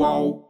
whoa.